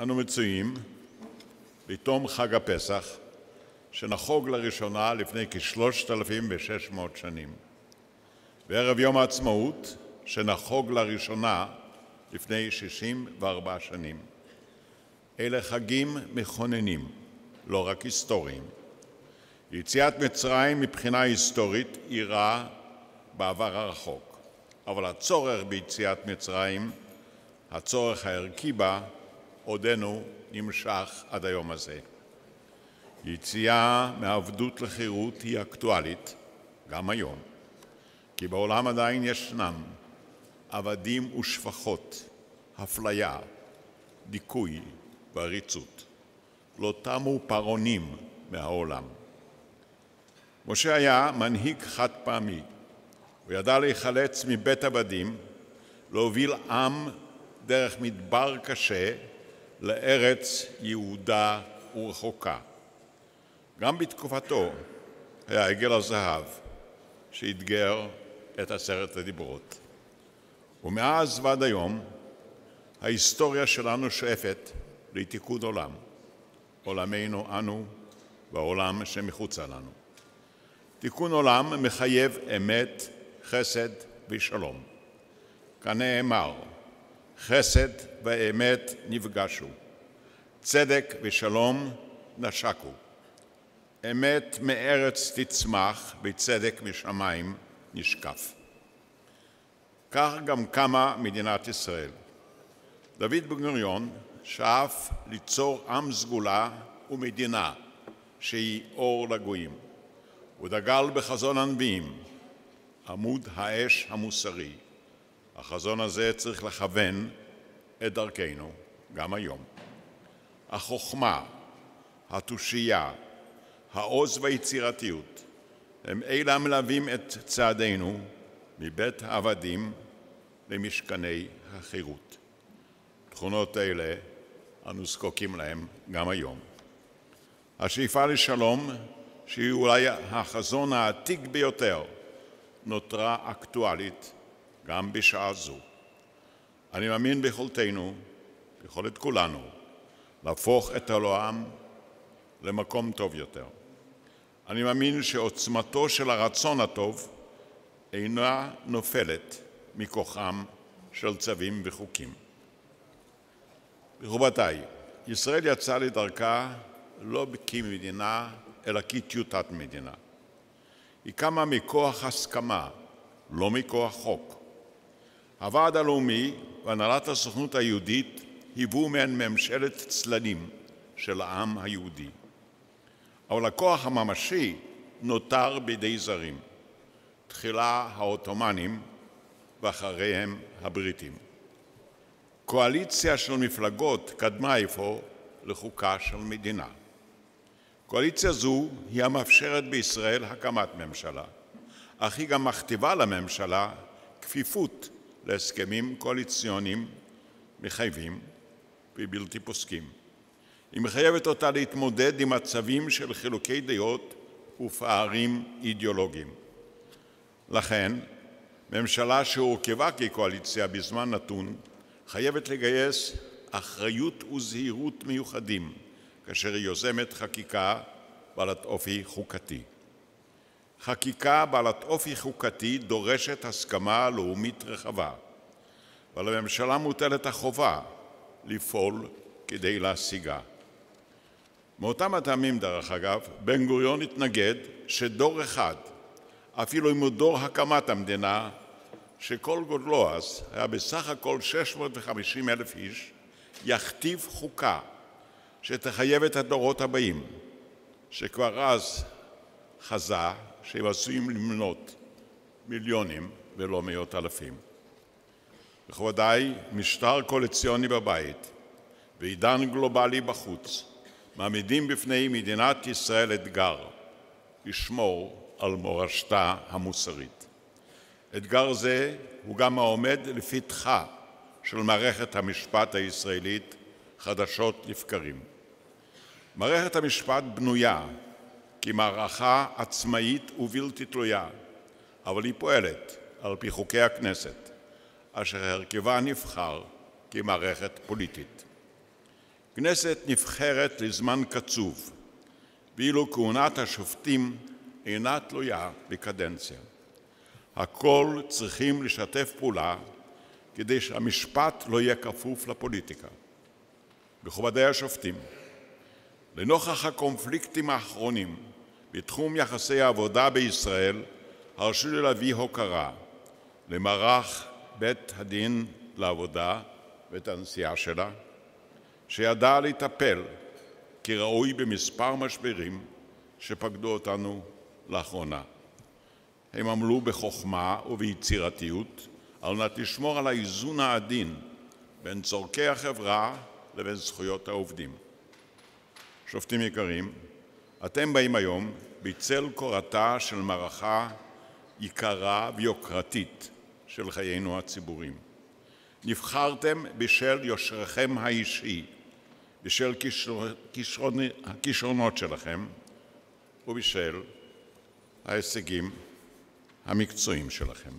אנו מצויים בתום חג הפסח, שנחוג לראשונה לפני כ-3,600 שנים, וערב יום העצמאות, שנחוג לראשונה לפני 64 שנים. אלה חגים מכוננים, לא רק היסטוריים. יציאת מצרים מבחינה היסטורית אירעה בעבר הרחוק, אבל הצורך ביציאת מצרים, הצורך הערכי בה, עודנו נמשך עד היום הזה. יציאה מעבדות לחירות היא אקטואלית גם היום, כי בעולם עדיין ישנם עבדים ושפחות, אפליה, דיכוי ועריצות. לא תמו פרעונים מהעולם. משה היה מנהיג חד פעמי. הוא ידע להיחלץ מבית עבדים, להוביל עם דרך מדבר קשה לארץ יהודה ורחוקה. גם בתקופתו היה עגל הזהב שאתגר את עשרת הדיברות. ומאז ועד היום ההיסטוריה שלנו שואפת לתיקון עולם, עולמנו אנו והעולם שמחוצה לנו. תיקון עולם מחייב אמת, חסד ושלום. כנאמר, חסד ואמת נפגשו, צדק ושלום נשקו. אמת מארץ תצמח וצדק משמיים נשקף. כך גם קמה מדינת ישראל. דוד בן גוריון שאף ליצור עם סגולה ומדינה שהיא אור לגויים. הוא דגל בחזון הנביאים, עמוד האש המוסרי. החזון הזה צריך לכוון את דרכנו גם היום. החוכמה, התושייה, העוז והיצירתיות הם אלה המלווים את צעדינו מבית העבדים למשכני החירות. תכונות אלה אנו זקוקים להם גם היום. השאיפה לשלום, שהיא אולי החזון העתיק ביותר, נותרה אקטואלית גם בשעה זו. אני מאמין ביכולתנו, ביכולת כולנו, להפוך את העולם למקום טוב יותר. אני מאמין שעוצמתו של הרצון הטוב אינה נופלת מכוחם של צווים וחוקים. מכובדיי, ישראל יצאה לדרכה לא כמדינה, אלא כטיוטת מדינה. היא קמה מכוח הסכמה, לא מכוח חוק. הוועד הלאומי והנהלת הסוכנות היהודית היוו מעין ממשלת צללים של העם היהודי. אבל הכוח הממשי נותר בידי זרים, תחילה העות'מאנים ואחריהם הבריטים. קואליציה של מפלגות קדמה אפוא לחוקה של מדינה. קואליציה זו היא המאפשרת בישראל הקמת ממשלה, אך היא גם מכתיבה לממשלה כפיפות להסכמים קואליציוניים מחייבים ובלתי פוסקים. היא מחייבת אותה להתמודד עם מצבים של חילוקי דעות ופערים אידיאולוגיים. לכן, ממשלה שהורכבה כקואליציה בזמן נתון חייבת לגייס אחריות וזהירות מיוחדים כאשר היא יוזמת חקיקה בעלת אופי חוקתי. חקיקה בעלת אופי חוקתי דורשת הסכמה לאומית רחבה, ועל הממשלה מוטלת החובה לפעול כדי להשיגה. מאותם הטעמים, דרך אגב, בן גוריון התנגד שדור אחד, אפילו אם הוא דור הקמת המדינה, שכל גודלו אז היה בסך הכל 650 אלף איש, יכתיב חוקה שתחייב את הדורות הבאים, שכבר אז חזה שהם עשויים למנות מיליונים ולא מאות אלפים. מכובדיי, משטר קואליציוני בבית ועידן גלובלי בחוץ מעמידים בפני מדינת ישראל אתגר לשמור על מורשתה המוסרית. אתגר זה הוא גם העומד לפתחה של מערכת המשפט הישראלית חדשות לבקרים. מערכת המשפט בנויה כמערכה עצמאית ובלתי תלויה, אבל היא פועלת על פי חוקי הכנסת, אשר הרכבה נבחר כמערכת פוליטית. כנסת נבחרת לזמן קצוב, ואילו כהונת השופטים אינה תלויה בקדנציה. הכל צריכים לשתף פעולה כדי שהמשפט לא יהיה כפוף לפוליטיקה. מכובדי השופטים, לנוכח הקונפליקטים האחרונים בתחום יחסי העבודה בישראל, הרשו לי להביא הוקרה למערך בית הדין לעבודה ואת הנשיאה שלה, שידע לטפל כראוי במספר משברים שפקדו אותנו לאחרונה. הם עמלו בחוכמה וביצירתיות על מנת לשמור על האיזון העדין בין צורכי החברה לבין זכויות העובדים. שופטים יקרים, אתם באים היום בצל קורתה של מערכה יקרה ויוקרתית של חיינו הציבוריים. נבחרתם בשל יושרכם האישי, בשל הכישרונות שלכם ובשל ההישגים המקצועיים שלכם.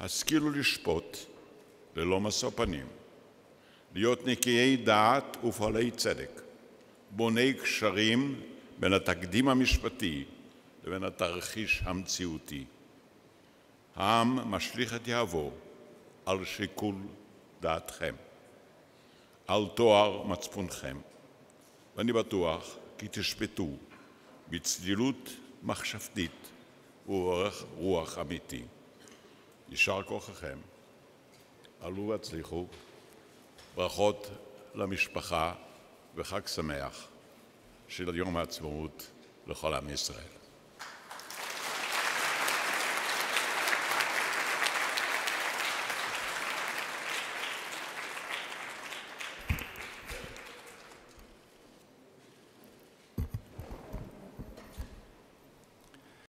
השכילו לשפוט ללא משוא פנים, להיות נקיי דעת ופועלי צדק, בוני קשרים בין התקדים המשפטי לבין התרחיש המציאותי. העם משליך את יהבו על שיקול דעתכם, על תואר מצפונכם, ואני בטוח כי תשפטו בצלילות מחשבתית ובאורך רוח אמיתי. יישר כוחכם, עלו והצליחו, ברכות למשפחה וחג שמח של יום העצמאות לכל עם ישראל.